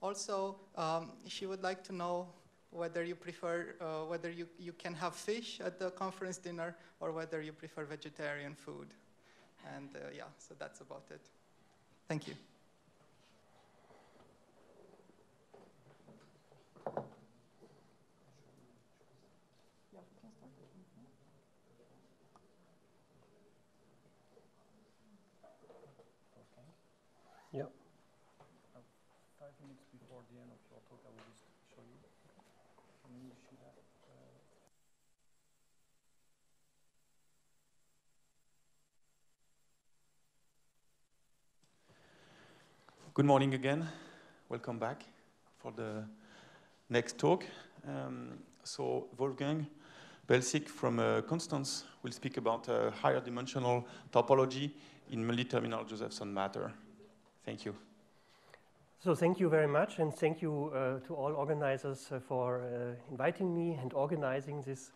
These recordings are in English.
Also, um, she would like to know whether you prefer, uh, whether you, you can have fish at the conference dinner or whether you prefer vegetarian food. And uh, yeah, so that's about it. Thank you. Yeah. Five minutes before the end of your talk, I will just show you. And you should have, uh, Good morning again. Welcome back for the next talk. Um, so Wolfgang Belzig from uh, Konstanz will speak about uh, higher dimensional topology in multi-terminal Josephson matter. Thank you. So thank you very much, and thank you uh, to all organizers uh, for uh, inviting me and organizing this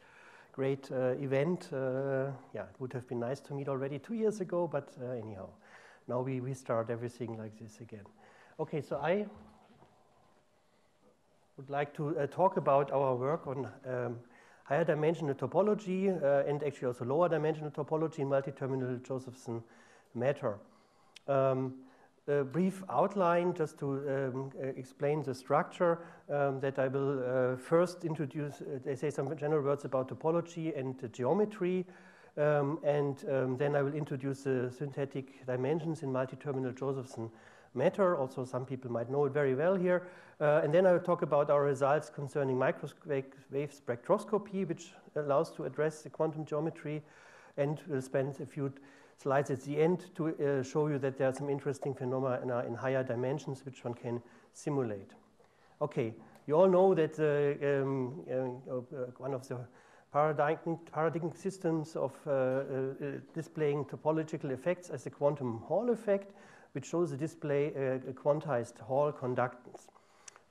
great event. Yeah, it would have been nice to meet already two years ago, but anyhow, now we restart everything like this again. Okay, so I would like to talk about our work on um, higher dimensional topology and actually also lower dimensional topology in multi-terminal Josephson matter. Um, a brief outline just to um, uh, explain the structure um, that I will uh, first introduce, uh, say some general words about topology and geometry, um, and um, then I will introduce the synthetic dimensions in multi-terminal Josephson matter. Also, some people might know it very well here. Uh, and then I will talk about our results concerning microwave spectroscopy, which allows to address the quantum geometry, and we'll spend a few slides at the end to uh, show you that there are some interesting phenomena in higher dimensions which one can simulate. Okay, you all know that uh, um, uh, uh one of the paradigm, paradigm systems of uh, uh, displaying topological effects as the quantum Hall effect, which shows the display a quantized Hall conductance.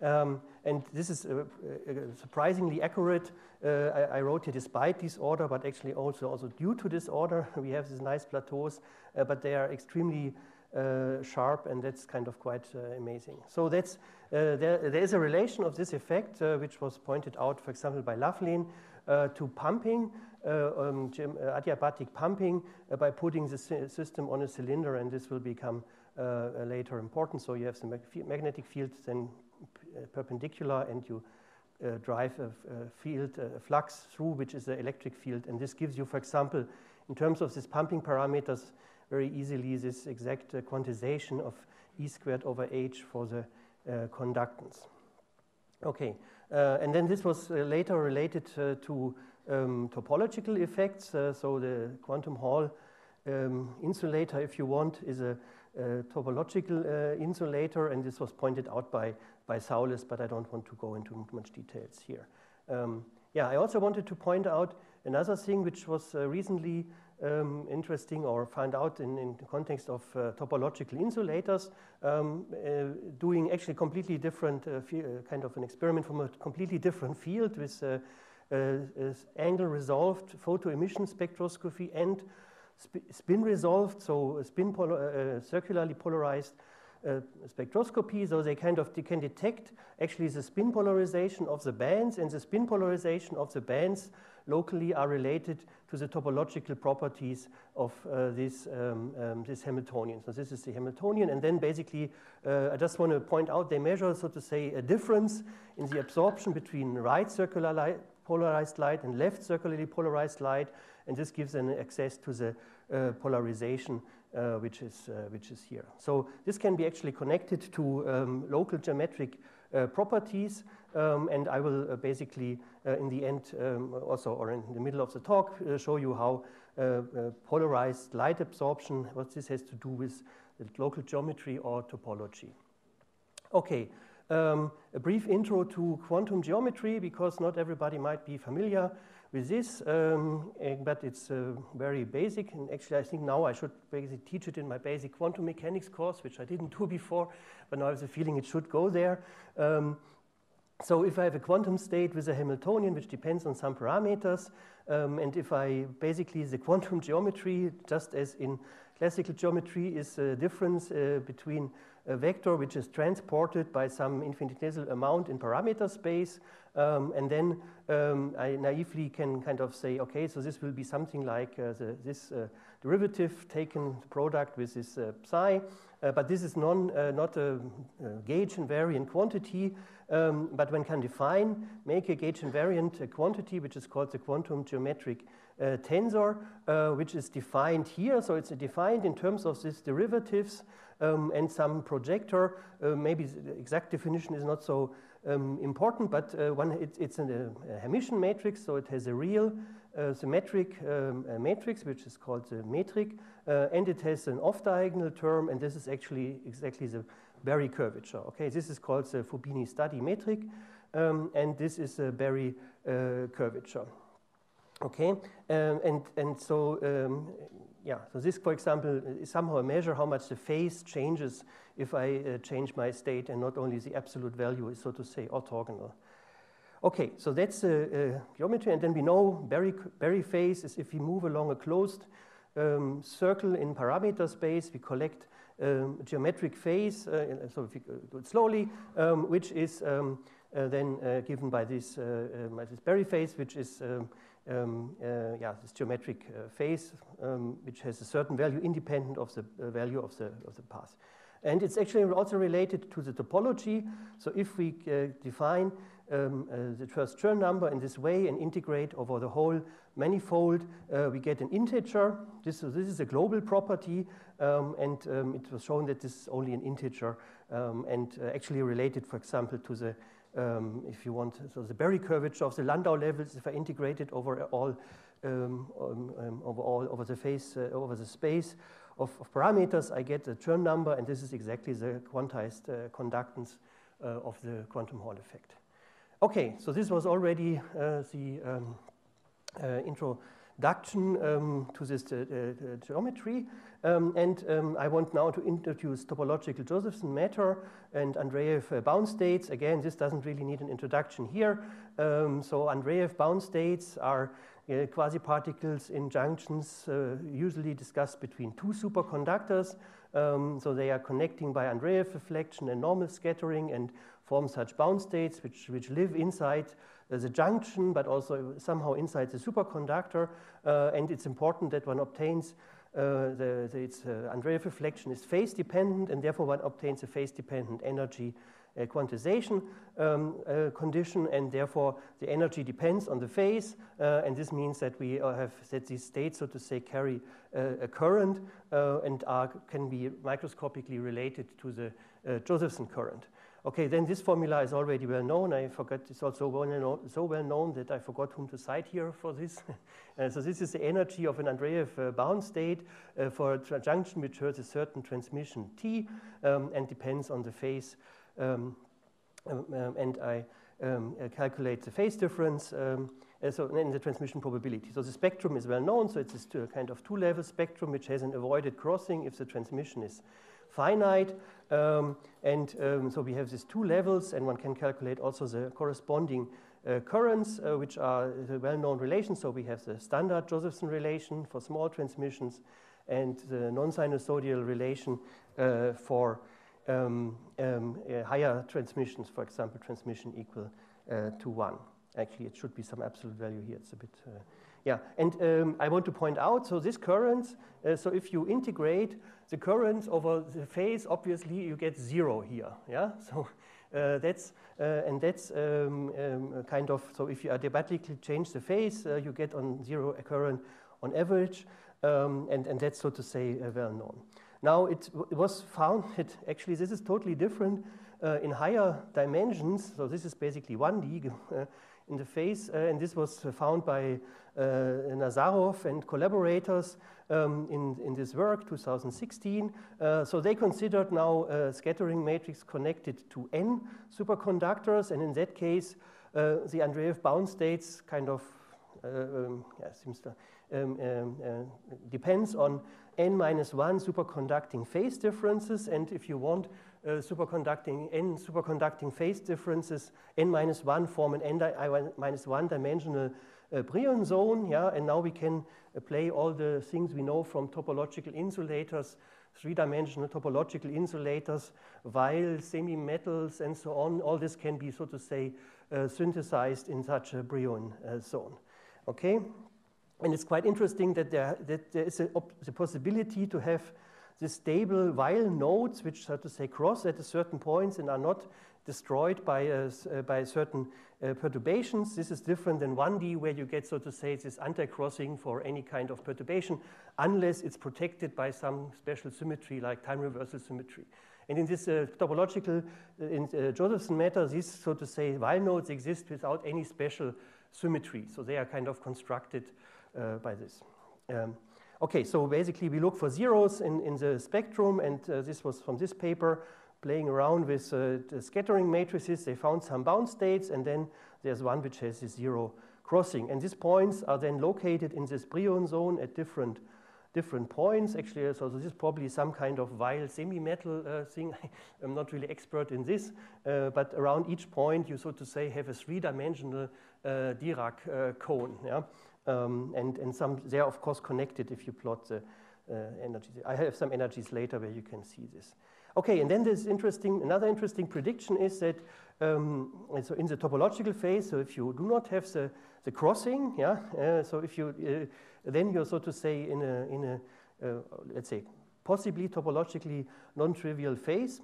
Um, and this is uh, uh, surprisingly accurate. Uh, I, I, wrote here despite this order, but actually also, also due to this order, we have these nice plateaus, uh, but they are extremely uh, sharp, and that's kind of quite uh, amazing. So that's, there, there is a relation of this effect, which was pointed out, for example, by Laughlin, to pumping, um, adiabatic pumping, by putting the system on a cylinder, and this will become later important. So you have the magnetic field then uh, perpendicular and you uh, drive a, a field, a flux through, which is the electric field. And this gives you, for example, in terms of these pumping parameters, very easily this exact uh, quantization of E squared over H for the uh, conductance. Okay, uh, and then this was uh, later related to um, topological effects. so the quantum Hall um, insulator, if you want, is a, a topological insulator, and this was pointed out by by Thouless, but I don't want to go into much details here. Um, yeah, I also wanted to point out another thing which was uh, recently um, interesting or find out in, in the context of uh, topological insulators, um, uh, doing actually completely different uh, uh, kind of an experiment from a completely different field with uh, angle resolved photo emission spectroscopy and sp spin resolved, so spin circularly polarized uh, spectroscopy, so they kind of can detect actually the spin polarization of the bands, and the spin polarization of the bands locally are related to the topological properties of uh, this, um, um, this Hamiltonian. So this is the Hamiltonian, and then basically, uh, I just want to point out they measure, so to say, a difference in the absorption between right circular light, polarized light and left circularly polarized light, and this gives an access to the uh, polarization uh, which, is, uh, which is here. So this can be actually connected to um, local geometric uh, properties, um, and I will basically, in the end, um, also, or in the middle of the talk, show you how polarized light absorption, what this has to do with local geometry or topology. Okay, um, a brief intro to quantum geometry because not everybody might be familiar with this, um, eh, but it's uh, very basic. And actually, I think now I should basically teach it in my basic quantum mechanics course, which I didn't do before, but now I have the feeling it should go there. Um, so if I have a quantum state with a Hamiltonian, which depends on some parameters, um, and if I basically the quantum geometry, just as in classical geometry, is a difference uh, between a vector which is transported by some infinitesimal amount in parameter space. Um, and then um, I naively can kind of say, okay, so this will be something like uh, the, this uh, derivative taken product with this uh, psi. Uh, but this is non, uh, not a, a, gauge invariant quantity, um, but one can define, make a gauge invariant quantity, which is called the quantum geometric uh, tensor, which is defined here. So it's defined in terms of these derivatives um, and some projector. maybe the exact definition is not so um, important, but uh, one, it, it's a, a Hermitian matrix, so it has a real uh, symmetric um, matrix, which is called the metric, uh, and it has an off-diagonal term, and this is actually exactly the Berry curvature. Okay, this is called the Fubini-Study metric, um, and this is a Berry uh, curvature. Okay, um, and and so um, yeah, so this, for example, is somehow a measure how much the phase changes if I uh, change my state, and not only the absolute value is, so to say, orthogonal. Okay, so that's uh, geometry, and then we know Berry, Berry phase is if we move along a closed um, circle in parameter space, we collect um, geometric phase, uh, so if we do it slowly, um, which is um, uh, then uh, given by this, uh, um, by this Berry phase, which is um, yeah, this geometric phase, which has a certain value independent of the value of the, of the path. And it's actually also related to the topology. So if we uh, define um, uh, the first Chern number in this way and integrate over the whole manifold, uh, we get an integer. This, this is a global property, um, and um, it was shown that this is only an integer um, and uh, actually related, for example, to the um, if you want, so the Berry curvature of the Landau levels, if I integrate it over all, um, over all, over the face, uh, over the space, of, of, parameters, I get a Chern number, and this is exactly the quantized uh, conductance uh, of the quantum Hall effect. Okay, so this was already uh, the um, uh, introduction um, to this uh, uh, geometry. Um, and um, I want now to introduce topological Josephson matter and Andreev bound states. Again, this doesn't really need an introduction here. Um, so Andreev bound states are uh, quasi-particles in junctions uh, usually discussed between two superconductors. Um, so they are connecting by Andreev reflection and normal scattering and form such bound states which, which live inside uh, the junction but also somehow inside the superconductor. Uh, and it's important that one obtains uh, the, the, its uh, Andreev reflection is phase dependent and therefore one obtains a phase dependent energy quantization um, uh, condition, and therefore the energy depends on the phase, uh, and this means that we have that these states, so to say, carry a current and are, can be microscopically related to the Josephson current. Okay, then this formula is already well known. I forgot it's also well known, so well known that I forgot whom to cite here for this. uh, so this is the energy of an Andreev uh, bound state uh, for a junction which has a certain transmission T um, and depends on the phase um, um, um, and I um, uh, calculate the phase difference uh, so in the transmission probability. So the spectrum is well known, so it's a kind of two-level spectrum which has an avoided crossing if the transmission is finite. Um, and um, so we have these two levels, and one can calculate also the corresponding uh, currents, uh, which are the well-known relations. So we have the standard Josephson relation for small transmissions and the non-sinusoidal relation uh, for um, um, uh, higher transmissions, for example, transmission equal uh, to 1. Actually, it should be some absolute value here. It's a bit, uh, yeah. And um, I want to point out, so this current, uh, so if you integrate the currents over the phase, obviously you get zero here, yeah? So uh, that's, uh, and that's um, um, kind of, so if you adiabatically change the phase, you get on zero current on average, um, and, and that's, so to say, well known. Now, it, it was found that actually this is totally different uh, in higher dimensions. So this is basically 1D uh, in the phase, uh, and this was found by uh, Nazarov and collaborators um, in, in this work, 2016. Uh, so they considered now a scattering matrix connected to n superconductors, and in that case, uh, the Andreev bound states kind of um, yeah, seems to, um, um depends on n minus 1 superconducting phase differences. And if you want uh, superconducting n superconducting phase differences, n minus 1 form an n minus 1 dimensional uh, Brillouin zone. Yeah? And now we can uh, play all the things we know from topological insulators three-dimensional topological insulators, Weyl semi-metals and so on, all this can be, so to say, uh, synthesized in such a Brillouin uh, zone. Okay? And it's quite interesting that there, that there is a, the possibility to have the stable Weyl nodes, which, so to say, cross at a certain points and are not destroyed by, a, uh, by certain uh, perturbations. This is different than 1D, where you get, so to say, this anti-crossing for any kind of perturbation, unless it's protected by some special symmetry, like time reversal symmetry. And in this uh, topological, uh, in uh, Josephson matter, these, so to say, Weyl nodes exist without any special symmetry. So they are kind of constructed uh, by this. Um, Okay, so basically we look for zeros in, in the spectrum, and uh, this was from this paper, playing around with uh, the scattering matrices. They found some bound states, and then there's one which has a zero crossing. And these points are then located in this Brillouin zone at different, different points. Actually, so this is probably some kind of Weyl semi-metal uh, thing. I'm not really expert in this, uh, but around each point you, so to say, have a three-dimensional uh, Dirac uh, cone. Yeah? Um, and, and some, they are of course connected if you plot the uh, energies. I have some energies later where you can see this. Okay, and then there's interesting, another interesting prediction is that um, so in the topological phase, so if you do not have the, the crossing, yeah, uh, so if you, uh, then you're so to say in a, in a uh, let's say, possibly topologically non-trivial phase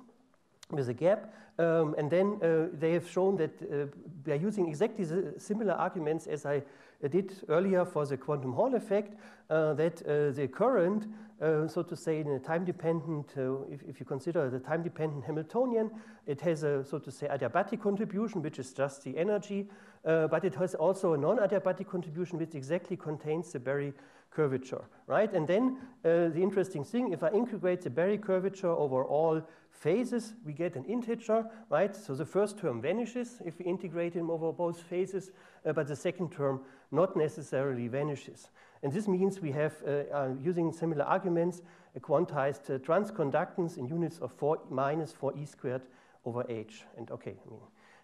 with a gap, um, and then uh, they have shown that uh, they are using exactly the similar arguments as I did earlier for the quantum Hall effect, uh, that uh, the current, uh, so to say, in a time-dependent, if, if, you consider the time-dependent Hamiltonian, it has a, so to say, adiabatic contribution, which is just the energy, but it has also a non-adiabatic contribution, which exactly contains the Berry curvature, right? And then the interesting thing, if I integrate the Berry curvature over all phases, we get an integer, right? So the first term vanishes if we integrate them over both phases, uh, but the second term not necessarily vanishes. And this means we have, uh, uh, using similar arguments, a quantized uh, transconductance in units of 4 minus 4e squared over h. And okay, I mean,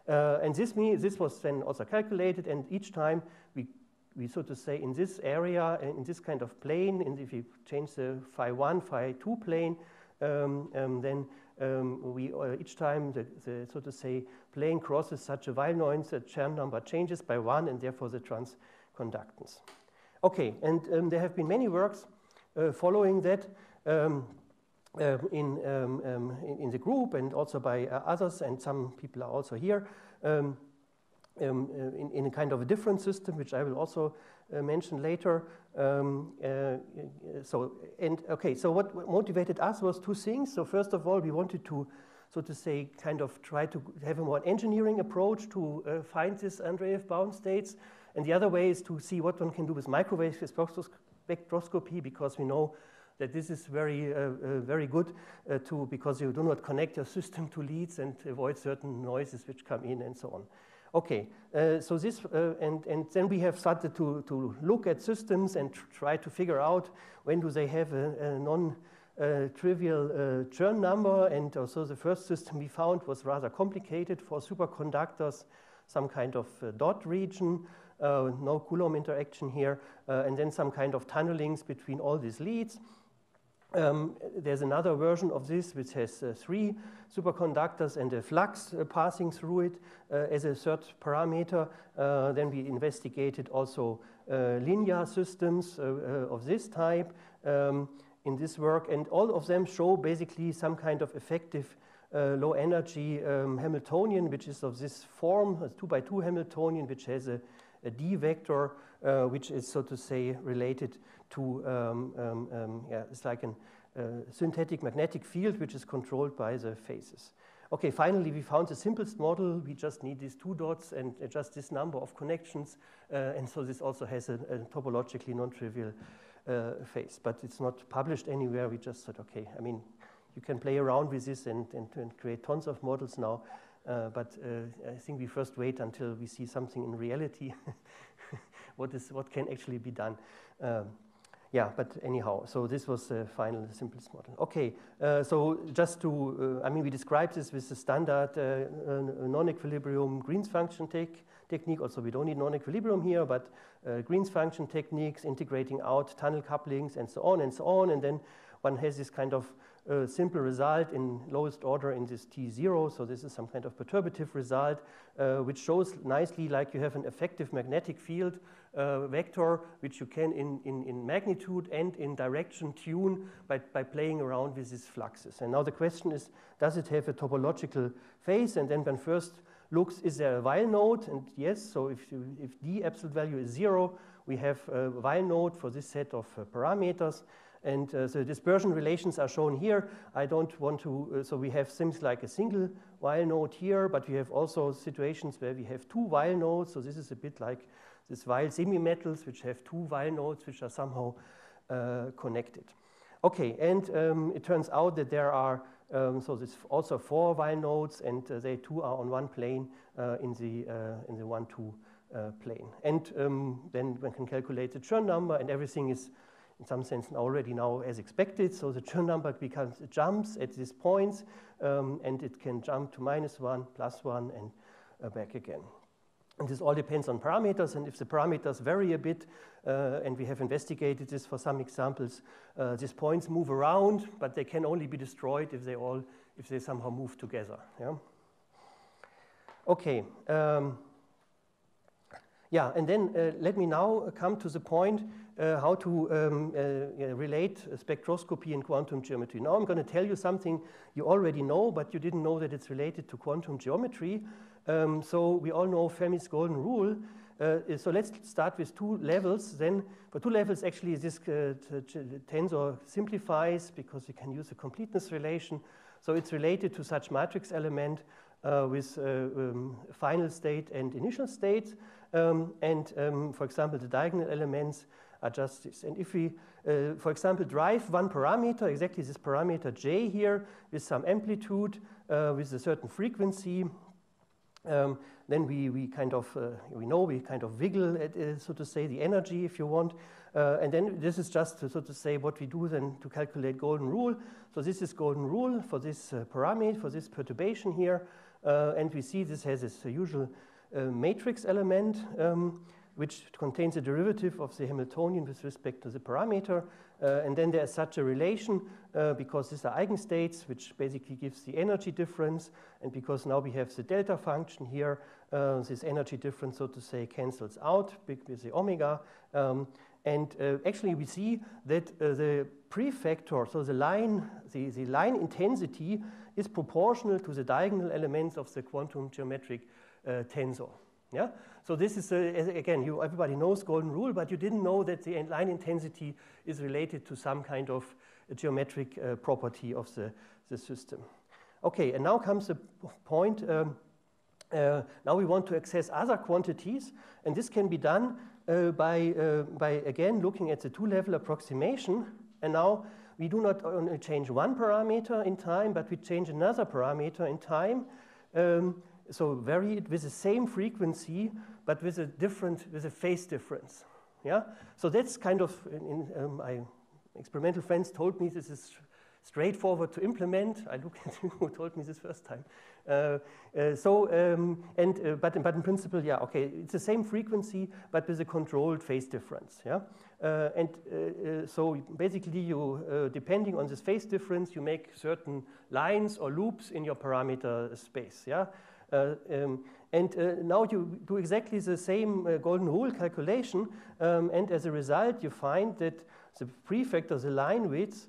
uh, and this means this was then also calculated, and each time we we so to say in this area, in this kind of plane, and if you change the phi 1, phi 2 plane, um, um, then um, we uh, each time the, the, so to say plane crosses such a Weyl node, the Chern number changes by one, and therefore the transconductance. Okay, and um, there have been many works uh, following that um, uh, in, um, um, in, in, the group and also by uh, others, and some people are also here. Um, uh, in, in, a kind of a different system, which I will also uh, mention later. Um, uh, so, and okay, so what motivated us was two things. So, first of all, we wanted to, so to say, kind of try to have a more engineering approach to uh, find these Andreev bound states. And the other way is to see what one can do with microwave spectroscopy, because we know that this is very, uh, uh, very good uh, to, because you do not connect your system to leads and avoid certain noises which come in and so on. Okay, uh, so this, uh, and, and then we have started to, to look at systems and try to figure out when do they have a, a non-trivial uh, uh, Chern number. And so the first system we found was rather complicated for superconductors, some kind of uh, dot region, uh, no Coulomb interaction here, and then some kind of tunnelings between all these leads. Um, there's another version of this which has uh, three superconductors and a flux uh, passing through it uh, as a third parameter. Uh, then we investigated also uh, linear systems uh, of this type um, in this work, and all of them show basically some kind of effective low energy um, Hamiltonian, which is of this form, a two by two Hamiltonian, which has a, a D vector, which is so to say related to, um, um, um, yeah, it's like a uh, synthetic magnetic field which is controlled by the phases. Okay, finally we found the simplest model. We just need these two dots and just this number of connections. Uh, and so this also has a, a topologically non-trivial uh, phase, but it's not published anywhere. We just said, okay, I mean, you can play around with this and, and, and create tons of models now. Uh, but uh, I think we first wait until we see something in reality, what, is, what can actually be done. Um, yeah, but anyhow, so this was the final, simplest model. Okay, uh, so just to, uh, I mean, we described this with the standard uh, uh non-equilibrium Green's function technique. Also, we don't need non-equilibrium here, but uh, Green's function techniques, integrating out tunnel couplings and so on and so on. And then one has this kind of a simple result in lowest order in this T0. So this is some kind of perturbative result, uh, which shows nicely like you have an effective magnetic field uh, vector, which you can in, in, in magnitude and in direction tune by, by playing around with these fluxes. And now the question is, does it have a topological phase? And then one first looks, is there a Weyl node? And yes, so if, you, if d absolute value is zero, we have a Weyl node for this set of uh, parameters. And uh, the dispersion relations are shown here. I don't want to, uh, so we have things like a single Weyl node here, but we have also situations where we have two Weyl nodes. So this is a bit like these Weyl semimetals, which have two Weyl nodes, which are somehow uh, connected. Okay, and um, it turns out that there are, um, so there's also four Weyl nodes, and uh, they two are on one plane uh, in the, uh, in the one-two uh, plane. And um, then one can calculate the Chern number, and everything is in some sense already now as expected. So the Chern number becomes jumps at these points, um, and it can jump to minus one, plus one, and uh, back again. And this all depends on parameters, and if the parameters vary a bit, uh, and we have investigated this for some examples, uh, these points move around, but they can only be destroyed if they all, if they somehow move together. Yeah. Okay. Um, yeah, and then uh, let me now come to the point uh, how to um, uh, relate spectroscopy and quantum geometry. Now I'm going to tell you something you already know, but you didn't know that it's related to quantum geometry. Um, so we all know Fermi's golden rule. Uh, so let's start with two levels. Then for two levels, actually, this uh, tensor simplifies because we can use a completeness relation. So it's related to such matrix element uh, with uh, um, final state and initial state. Um, and um, for example, the diagonal elements are just this. And if we, uh, for example, drive one parameter, exactly this parameter j here, with some amplitude, uh, with a certain frequency, um, then we, we kind of, uh, we know we kind of wiggle, at, uh, so to say, the energy if you want. Uh, and then this is just, so to say, what we do then to calculate golden rule. So this is golden rule for this uh, parameter, for this perturbation here. And we see this has this usual matrix element, um, which contains a derivative of the Hamiltonian with respect to the parameter. Uh, and then there's such a relation uh, because these are eigenstates, which basically gives the energy difference. And because now we have the delta function here, uh, this energy difference, so to say, cancels out with the omega. Um, and uh, actually, we see that uh, the prefactor, so the line, the, the line intensity, is proportional to the diagonal elements of the quantum geometric uh, tensor. Yeah? So this is, uh, again, you, everybody knows golden rule, but you didn't know that the line intensity is related to some kind of geometric uh, property of the, the system. Okay, and now comes the point, um, uh, now we want to access other quantities, and this can be done uh, by, uh, by, again, looking at the two-level approximation, and now we do not only change one parameter in time, but we change another parameter in time. Um, so vary it with the same frequency, but with a different, with a phase difference. Yeah. So that's kind of, in, um, my experimental friends told me this is straightforward to implement. I look at who told me this first time. Uh, uh, so, um, and, uh, but, but in principle, yeah, okay, it's the same frequency, but with a controlled phase difference, yeah? Uh, and uh, uh, so basically you, depending on this phase difference, you make certain lines or loops in your parameter space, yeah? Uh, um, and uh, now you do exactly the same uh, golden rule calculation, um, and as a result, you find that the prefactor, the line width,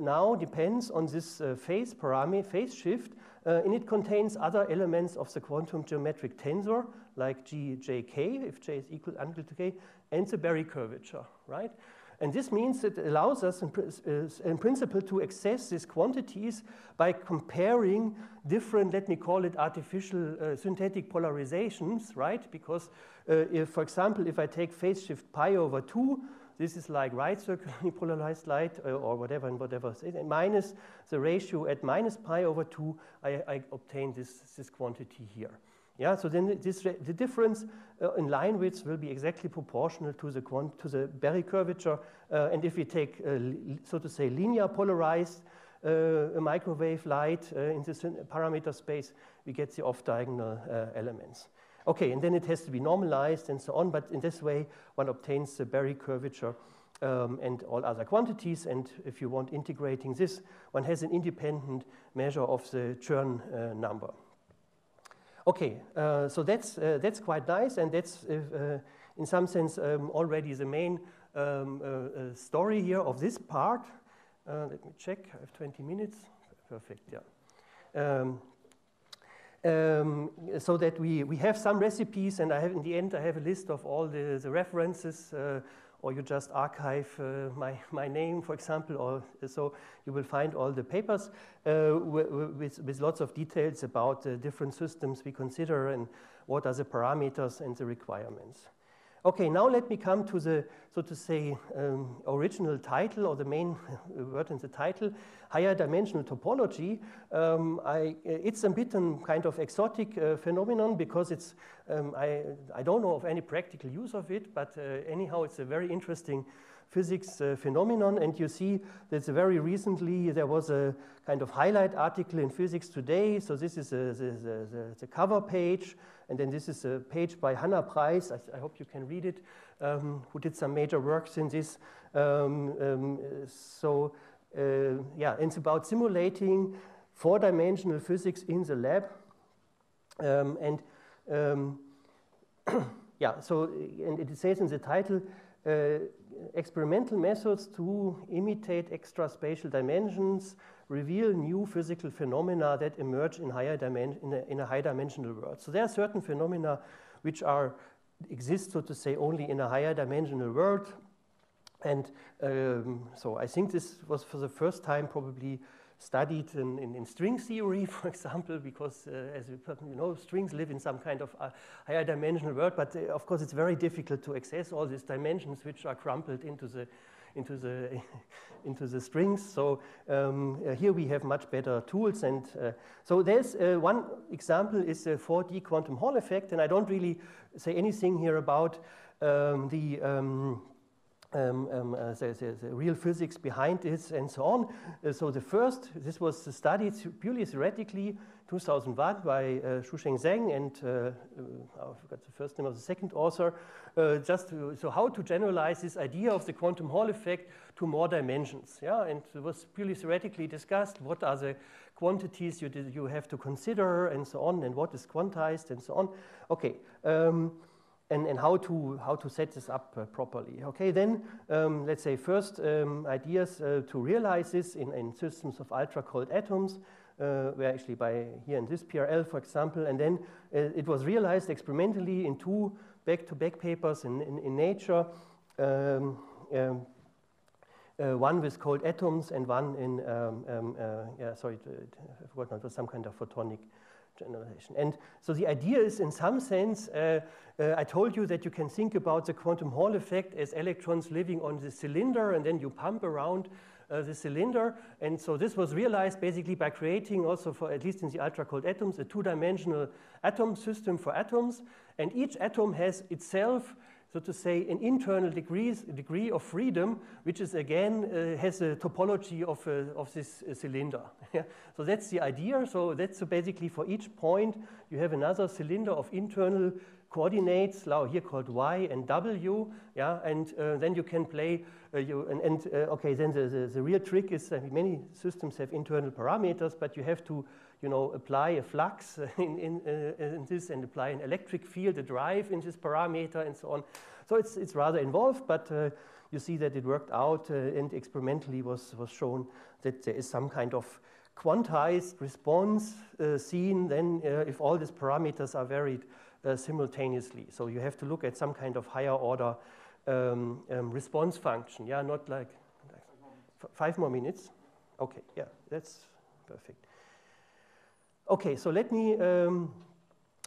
now depends on this phase parameter, phase shift, and it contains other elements of the quantum geometric tensor, like g, j, k, if j is equal until to k, and the Berry curvature, right? And this means it allows us, in, uh, in, principle, to access these quantities by comparing different, let me call it artificial uh, synthetic polarizations, right? Because, uh, if, for example, if I take phase shift pi over 2, this is like right circularly polarized light uh, or whatever and whatever, minus the ratio at minus pi over 2, I, I obtain this, this quantity here. Yeah, so then this, the difference uh, in line widths will be exactly proportional to the, quant to the Berry curvature. Uh, and if we take, uh, so to say, linear polarized uh, microwave light uh, in this parameter space, we get the off-diagonal uh, elements. Okay, and then it has to be normalized and so on, but in this way, one obtains the Berry curvature um, and all other quantities. And if you want integrating this, one has an independent measure of the Chern uh, number. Okay, uh, so that's, uh, that's quite nice, and that's uh, in some sense um, already the main um, uh, story here of this part. let me check, I have 20 minutes. Perfect, yeah. Um, um, so that we, we have some recipes, and I have in the end I have a list of all the, the references, uh, or you just arXiv uh, my, my name, for example, or so you will find all the papers uh, with, with lots of details about the different systems we consider and what are the parameters and the requirements. Okay, now let me come to the, so to say, um, original title or the main word in the title, higher dimensional topology. Um, I, it's a bit a kind of exotic uh, phenomenon because it's, um, I, I don't know of any practical use of it, but uh, anyhow, it's a very interesting physics uh, phenomenon. And you see that very recently there was a kind of highlight article in Physics Today. So this is a, the, the, the, cover page. And then this is a page by Hannah Price. I, I hope you can read it, um, who did some major works in this. Um, um, so uh, yeah, it's about simulating four-dimensional physics in the lab. Um, and um, yeah, so and it says in the title, uh, experimental methods to imitate extra spatial dimensions reveal new physical phenomena that emerge in, higher dimen- in, a, in a high dimensional world. So there are certain phenomena which are exist, so to say, only in a higher dimensional world. And um, so I think this was for the first time probably studied in, in, in, string theory, for example, because uh, as you know, strings live in some kind of uh, higher dimensional world, but uh, of course it's very difficult to access all these dimensions which are crumpled into the into the into the strings. So um, uh, here we have much better tools, and uh, so there's uh, one example is the 4D quantum Hall effect, and I don't really say anything here about um, the um, um, um, uh, the, the, the, real physics behind it and so on. Uh, so the first, this was studied purely theoretically, 2001 by uh, Shoucheng Zhang and uh, uh, I forgot the first name of the second author. Uh, just to, so how to generalize this idea of the quantum Hall effect to more dimensions. Yeah, and it was purely theoretically discussed. What are the quantities you, you have to consider and so on, and what is quantized and so on. Okay. Um, and, and how, to, how to set this up uh, properly. Okay, then um, let's say first um, ideas uh, to realize this in, in systems of ultra cold atoms uh, were actually by here in this PRL, for example, and then uh, it was realized experimentally in two back-to-back -back papers in, in, in Nature, um, um uh, one with cold atoms and one in, um, um, uh, yeah, sorry, I forgot, it was some kind of photonic generalization. And so the idea is, in some sense, uh, uh, I told you that you can think about the quantum Hall effect as electrons living on the cylinder, and then you pump around uh, the cylinder. And so this was realized basically by creating also for, at least in the ultra-cold atoms, a two-dimensional atom system for atoms. And each atom has itself so to say, an internal degrees, degree of freedom, which is again uh, has a topology of, uh, of this uh, cylinder. so that's the idea. So that's basically for each point, you have another cylinder of internal coordinates, now here called y and w, yeah, and uh, then you can play, uh, you, and, and uh, okay, then the, the, the, real trick is that many systems have internal parameters, but you have to you know, apply a flux in, in, uh, in, this and apply an electric field, a drive in this parameter and so on. So it's, it's rather involved, but uh, you see that it worked out uh, and experimentally was, was shown that there is some kind of quantized response uh, seen then uh, if all these parameters are varied uh, simultaneously. So you have to look at some kind of higher order um, um, response function, yeah, not like, like five more minutes. Okay, yeah, that's perfect. Okay, so let me um,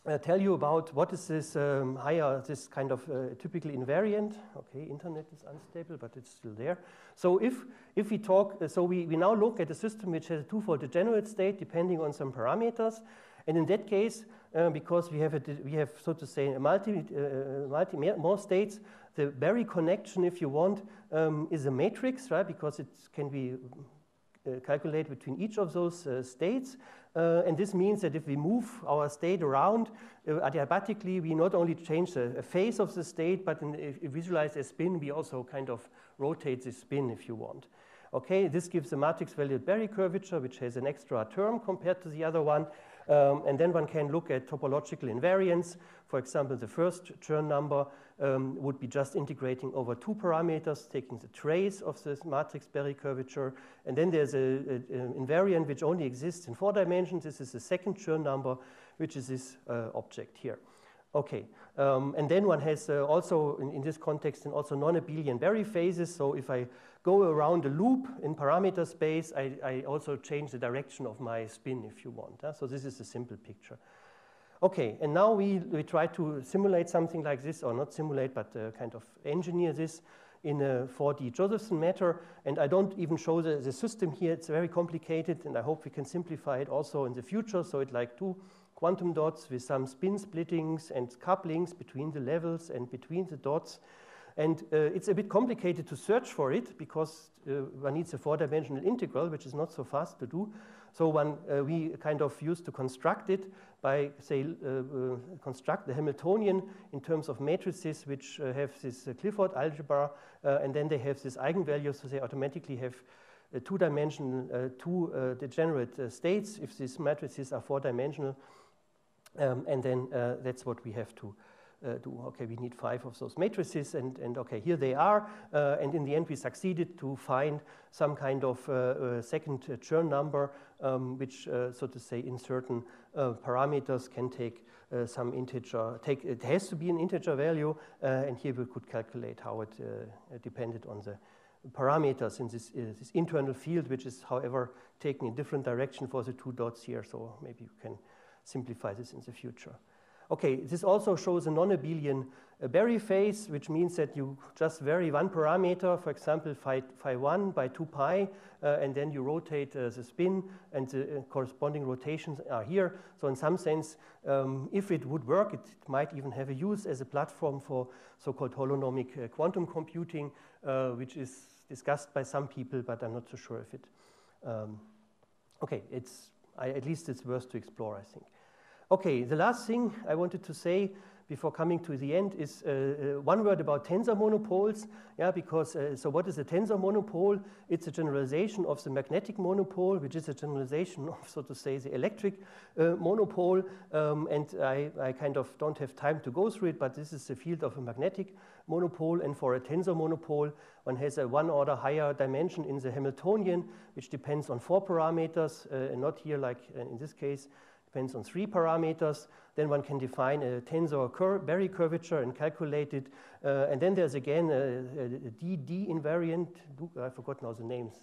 uh, tell you about what is this um, higher, this kind of uh, typically invariant. Okay, internet is unstable, but it's still there. So if, if we talk, uh, so we, we now look at a system which has a twofold degenerate state depending on some parameters. And in that case, uh, because we have, a, we have, so to say, a multi, uh, multi more states, the Berry connection, if you want, um, is a matrix, right? Because it can be uh, calculated between each of those uh, states. Uh, and this means that if we move our state around uh, adiabatically, we not only change the phase of the state, but in, if visualize a spin, we also kind of rotate the spin if you want. Okay, this gives a matrix valued Berry curvature, which has an extra term compared to the other one. Um, and then one can look at topological invariance. For example, the first Chern number um, would be just integrating over two parameters, taking the trace of this matrix Berry curvature. And then there's an invariant which only exists in four dimensions. This is the second Chern number, which is this uh, object here. Okay, um, and then one has uh, also, in, in, this context, and also non-abelian Berry phases. So if I go around a loop in parameter space, I, I also change the direction of my spin if you want. So this is a simple picture. Okay, and now we, we try to simulate something like this, or not simulate, but uh, kind of engineer this in a 4D Josephson matter. And I don't even show the, the system here. It's very complicated, and I hope we can simplify it also in the future. So it's like two quantum dots with some spin splittings and couplings between the levels and between the dots. And uh, it's a bit complicated to search for it because uh, one needs a four-dimensional integral, which is not so fast to do. So one, uh, we kind of used to construct it by, say, uh, uh, construct the Hamiltonian in terms of matrices which uh, have this Clifford algebra, and then they have this eigenvalue, so they automatically have two-dimensional, two degenerate states if these matrices are four-dimensional. Um, and then that's what we have to do. Okay, we need five of those matrices, and, and okay, here they are. Uh, and in the end, we succeeded to find some kind of uh, uh second Chern number, um, which, uh, so to say, in certain uh, parameters can take some integer. Take it has to be an integer value, and here we could calculate how it depended on the parameters in this, this internal field, which is, however, taken in different direction for the two dots here. So maybe you can simplify this in the future. Okay, this also shows a non-abelian uh, Berry phase, which means that you just vary one parameter, for example, phi, phi 1 by 2 pi, uh, and then you rotate uh, the spin, and the uh, corresponding rotations are here. So in some sense, um, if it would work, it, might even have a use as a platform for so-called holonomic uh, quantum computing, uh, which is discussed by some people, but I'm not so sure if it... Um, okay, it's, I, at least it's worth to explore, I think. Okay, the last thing I wanted to say before coming to the end is uh, uh, one word about tensor monopoles. Yeah, because uh, so what is a tensor monopole? It's a generalization of the magnetic monopole, which is a generalization of, so to say, the electric uh, monopole. Um, and I, I, kind of don't have time to go through it, but this is the field of a magnetic monopole. And for a tensor monopole, one has a one order higher dimension in the Hamiltonian, which depends on four parameters, uh, and not here like in this case depends on three parameters. Then one can define a tensor cur Berry curvature and calculate it. Uh, and then there's again a, a DD invariant. I forgot now the names.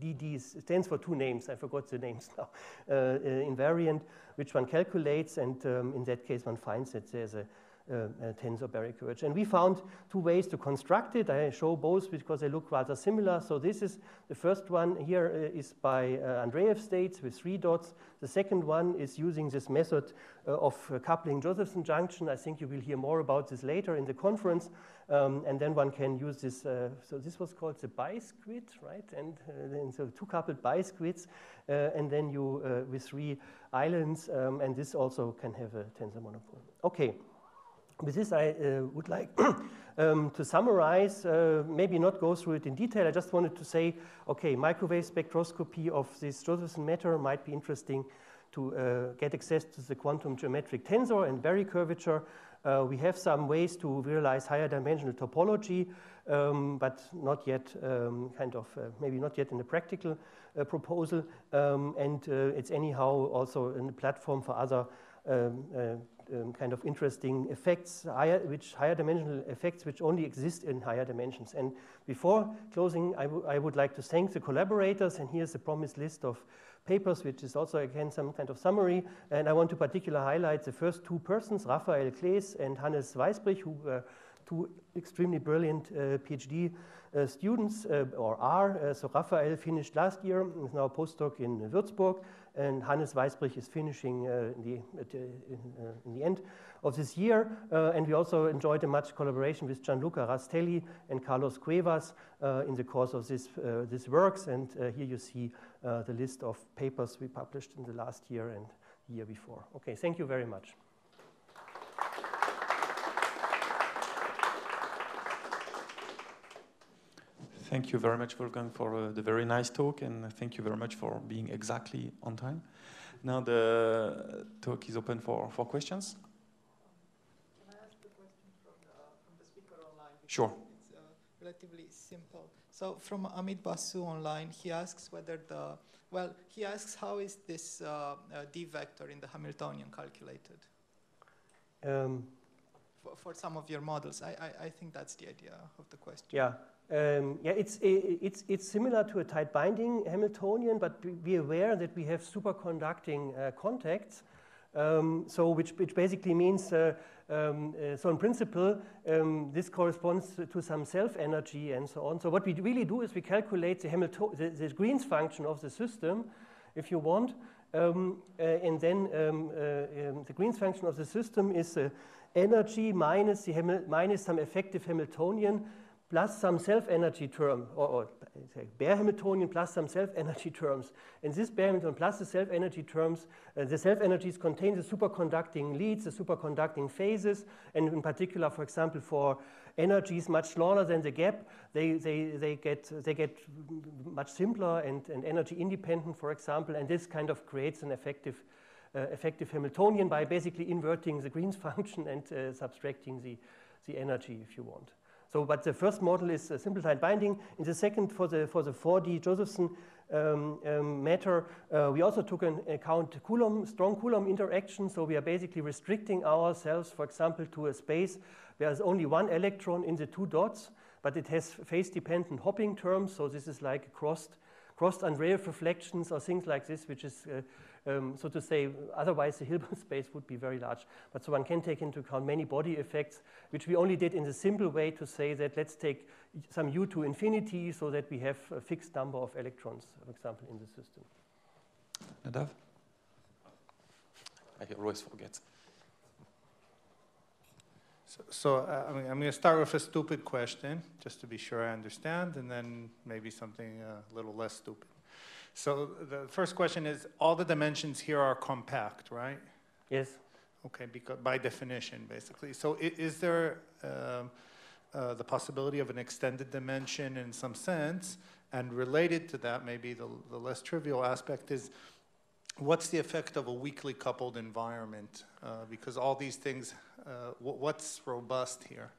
DD stands for two names. I forgot the names now. Uh, uh, invariant, which one calculates, and um, in that case, one finds that there's a tensor Berry curvature. And we found two ways to construct it. I show both because they look rather similar. So this is the first one here uh, is by uh, Andreev states with three dots. The second one is using this method uh, of uh, coupling Josephson junction. I think you will hear more about this later in the conference. Um, and then one can use this, uh, so this was called the bisquid, right? And then so two coupled bisquids, and then you with three islands, um, and this also can have a tensor monopole. Okay. With this, I uh, would like um, to summarize, uh, maybe not go through it in detail. I just wanted to say, okay, microwave spectroscopy of this Josephson matter might be interesting to uh, get access to the quantum geometric tensor and Berry curvature. Uh, we have some ways to realize higher dimensional topology, um, but not yet, um, kind of, uh, maybe not yet in a practical uh, proposal. Um, and it's anyhow also a platform for other um, kind of interesting effects, higher, which higher dimensional effects which only exist in higher dimensions. And before closing, I, I would like to thank the collaborators, and here's the promised list of papers, which is also again some kind of summary. And I want to particularly highlight the first two persons, Raphael Klees and Hannes Weisbrich, who were two extremely brilliant uh, PhD uh, students, uh, or are. Uh, so Raphael finished last year, is now a postdoc in Würzburg, and Hannes Weisbrich is finishing uh, in, the, uh, in, the end of this year. Uh, and we also enjoyed a much collaboration with Gianluca Rastelli and Carlos Cuevas uh, in the course of this, uh, this works. And uh, here you see the list of papers we published in the last year and year before. Okay, thank you very much. Thank you very much, Wolfgang, for uh, the very nice talk, and thank you very much for being exactly on time. Now the talk is open for, for questions. Can I ask a question from the, from the speaker online? Sure. It's uh, relatively simple. So from Amit Basu online, he asks whether the, well, he asks how is this uh, uh d vector in the Hamiltonian calculated? Um, for, for, some of your models. I, I, I think that's the idea of the question. Yeah. Um, yeah, it's, it's, it's similar to a tight binding Hamiltonian, but be aware that we have superconducting uh, contacts. Um, so which, which basically means, uh, um, uh, so in principle, um, this corresponds to some self-energy and so on. So what we really do is we calculate the, Hamilton the, the Green's function of the system, if you want, um, uh, and then um, uh, the Green's function of the system is energy minus, the minus some effective Hamiltonian plus some self-energy term, or, or bare Hamiltonian plus some self-energy terms. And this bare Hamiltonian plus the self-energy terms, uh, the self-energies contain the superconducting leads, the superconducting phases, and in particular, for example, for energies much smaller than the gap, they, they, they, get, they get much simpler and, and energy independent, for example, and this kind of creates an effective, uh, effective Hamiltonian by basically inverting the Green's function and uh, subtracting the, the energy, if you want. So, but the first model is a simple tight binding. In the second, for the, for the 4D Josephson um, um, matter, uh, we also took into account Coulomb, strong Coulomb interaction. So we are basically restricting ourselves, for example, to a space where there's only one electron in the two dots, but it has phase-dependent hopping terms. So this is like a crossed, crossed Andreev reflections or things like this, which is uh, um, so to say, otherwise the Hilbert space would be very large. But so one can take into account many body effects, which we only did in the simple way to say that let's take some u to infinity so that we have a fixed number of electrons, for example, in the system. Nadav? I always forget. So, so uh, I mean, I'm going to start with a stupid question, just to be sure I understand, and then maybe something uh, a little less stupid. So the first question is, all the dimensions here are compact, right? Yes. Okay, because by definition, basically. So is there uh, uh, the possibility of an extended dimension in some sense? And related to that, maybe the, the less trivial aspect is, what's the effect of a weakly coupled environment? Uh, because all these things, what's robust here?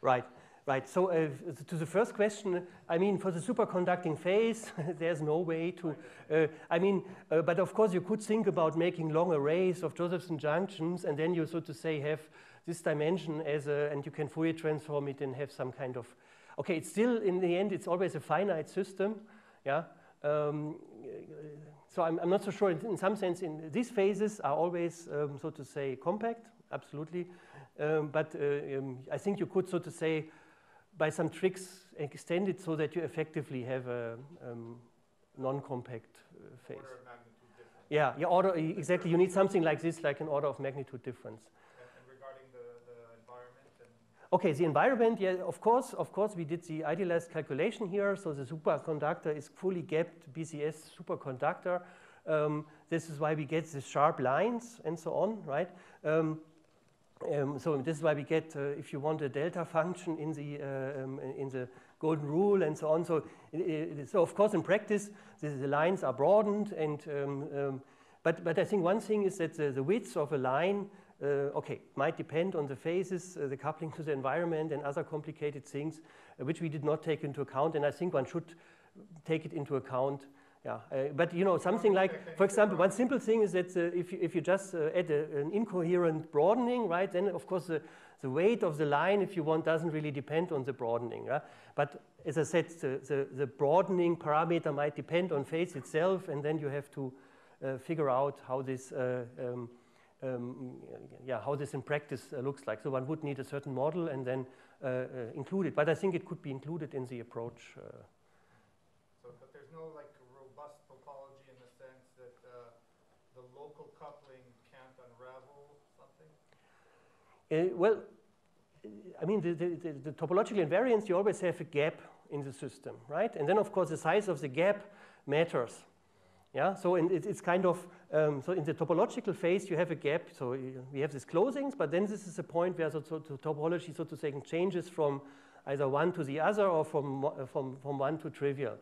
Right. Right, so uh, to the first question, I mean, for the superconducting phase, there's no way to, uh, I mean, uh, but of course you could think about making long arrays of Josephson junctions and then you, so to say, have this dimension as a, and you can Fourier transform it and have some kind of, okay, it's still, in the end, it's always a finite system, yeah? Um, so I'm, I'm, not so sure, in, in, some sense, in these phases are always, um, so to say, compact, absolutely. Um, but uh, um, I think you could, so to say, by some tricks extend it so that you effectively have a um, non-compact uh, phase. Yeah, yeah, order exactly. You need something like this, like an order of magnitude difference. And, regarding the, the environment. okay, the environment. Yeah, of course, of course, we did the idealized calculation here. So the superconductor is fully gapped BCS superconductor. Um, this is why we get the sharp lines and so on, right? Um, um, so this is why we get, uh, if you want, a delta function in the uh, um, in the golden rule and so on. So, so of course, in practice, the, the lines are broadened, and um, um, but but I think one thing is that the, the width of a line, uh, okay, might depend on the phases, uh, the coupling to the environment, and other complicated things, uh, which we did not take into account. And I think one should take it into account yeah, uh, but you know something like, for example, one simple thing is that uh, if, you, if you just uh, add a, an incoherent broadening, right, then of course the, the weight of the line, if you want, doesn't really depend on the broadening. Right? But as I said, the, the, the, broadening parameter might depend on phase itself, and then you have to uh, figure out how this, uh, um, um, yeah, how this in practice uh, looks like. So one would need a certain model and then include it. But I think it could be included in the approach. so, but there's no like Uh, well, I mean, the, the, the, topological invariance, you always have a gap in the system, right? And then, of course, the size of the gap matters. Yeah, so it, it's kind of, um, so in the topological phase, you have a gap. So we have these closings, but then this is a point where the, so, the topology, so to say, changes from either one to the other or from, from, from one to trivial.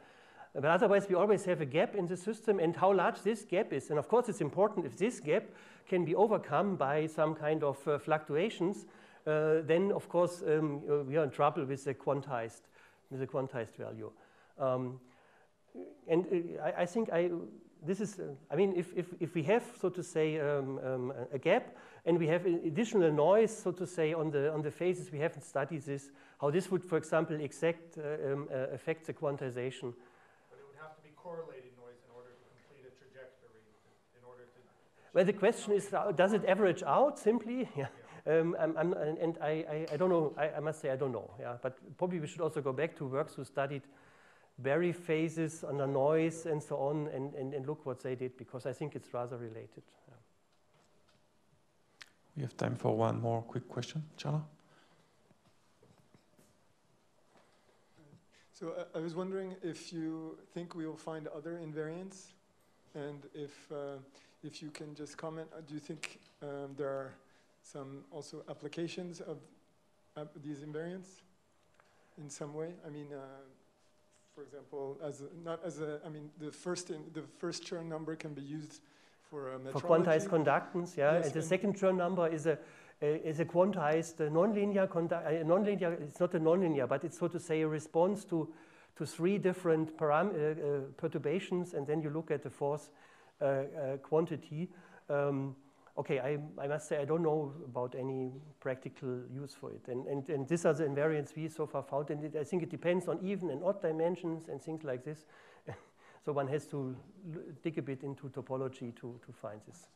But otherwise, we always have a gap in the system and how large this gap is. And of course, it's important if this gap can be overcome by some kind of uh, fluctuations, uh, then of course um, uh, we are in trouble with the quantized, with the quantized value. Um, and uh, I, I, think I, this is, uh, I mean, if, if, if we have, so to say, um, um, a gap and we have additional noise, so to say, on the, on the phases, we haven't studied this, how this would, for example, exact, uh, um, affect the quantization correlated noise in order to complete a trajectory, in order to... Well, the question is, uh, does it average out simply? Yeah. Um, I'm, I'm, and I, I, I, don't know, I, I, must say I don't know, yeah. But probably we should also go back to works who studied Berry phases under noise and so on and, and, and look what they did because I think it's rather related. Yeah. We have time for one more quick question. Charla? So uh, I was wondering if you think we will find other invariants, and if uh, if you can just comment. Uh, do you think um, there are some also applications of uh, these invariants in some way? I mean, uh, for example, as a, not as a. I mean, the first in, the first Chern number can be used for metrology. For quantized conductance, yeah. Yes, and the and second Chern number is a is a quantized nonlinear, uh, nonlinear, it's not a nonlinear, but it's so to say a response to, to three different param uh, uh, perturbations, and then you look at the fourth uh, uh, quantity. Um, okay, I, I, must say I don't know about any practical use for it. And, and, and these are the invariants we so far found, and it, I think it depends on even and odd dimensions and things like this. so one has to dig a bit into topology to, to find this.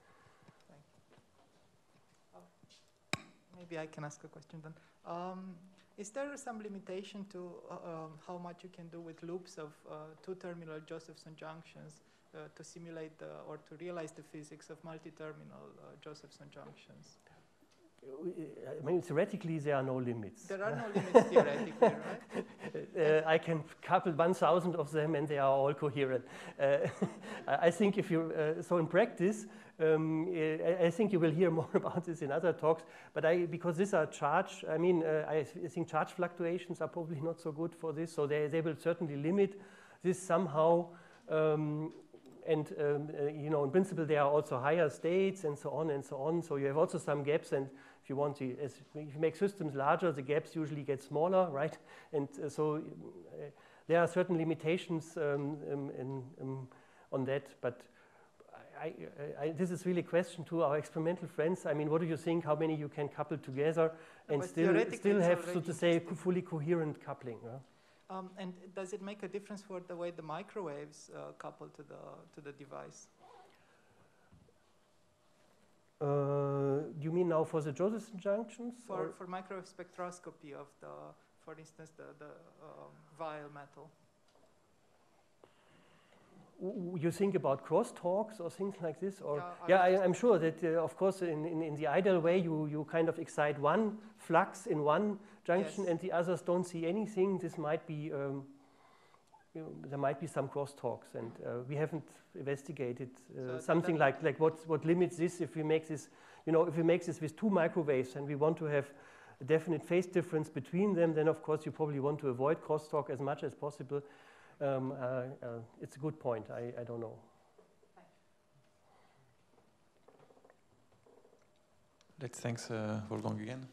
Maybe I can ask a question then. Um, is there some limitation to uh, um, how much you can do with loops of uh, two-terminal Josephson junctions uh, to simulate or to realize the physics of multi-terminal uh, Josephson junctions? I mean, theoretically, there are no limits. There are no limits theoretically, right? Uh, I can couple 1,000 of them and they are all coherent. Uh, I think if you, uh, so in practice, um, I, think you will hear more about this in other talks, but I, because these are charge, I mean, uh, I, think charge fluctuations are probably not so good for this, so they, they will certainly limit this somehow. Um, and um, uh, you know, in principle, there are also higher states and so on and so on. So you have also some gaps, and if you want to, if you make systems larger, the gaps usually get smaller, right? And uh, so uh, there are certain limitations um, um in, um, on that, but I, I, this is really a question to our experimental friends. I mean, what do you think? How many you can couple together and but still, still have, so to say, fully coherent coupling? Yeah? Um, and does it make a difference for the way the microwaves uh, couple to the to the device? Uh, you mean now for the Josephson junctions? For, for microwave spectroscopy of the, for instance, the, the um, Weyl metal you think about crosstalks or things like this? Or yeah, yeah I, am sure that, uh, of course, in, in, in, the ideal way, you, you kind of excite one flux in one junction yes. and the others don't see anything. This might be, um, you know, there might be some crosstalks, and uh, we haven't investigated uh, so something like, like what, what limits this if we make this, you know, if we make this with two microwaves and we want to have a definite phase difference between them, then of course you probably want to avoid crosstalk as much as possible. Um, uh, uh, it's a good point. I, I don't know. Let's thanks uh, Wolfgang again.